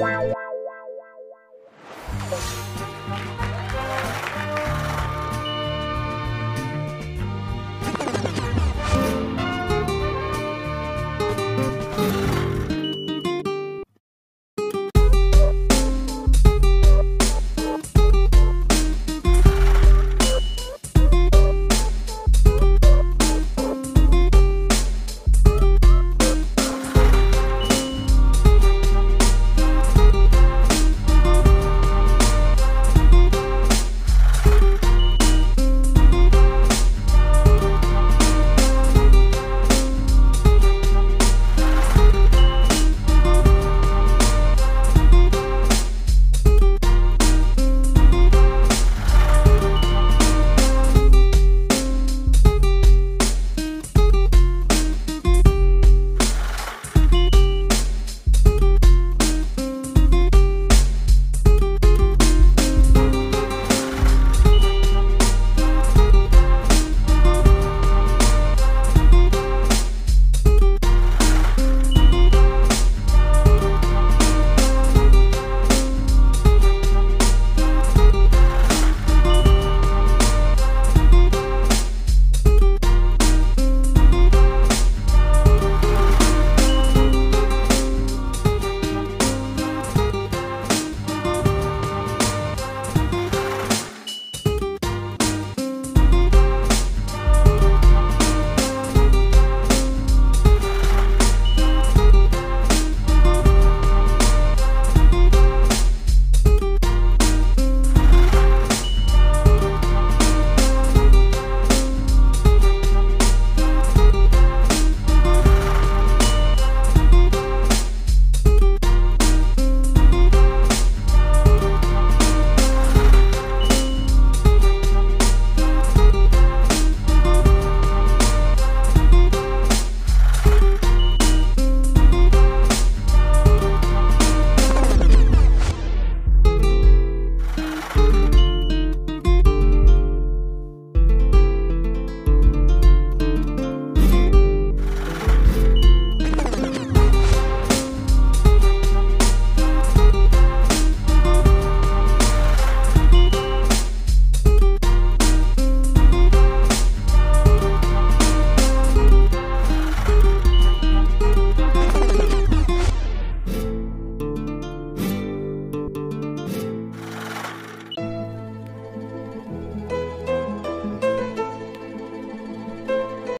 Wow.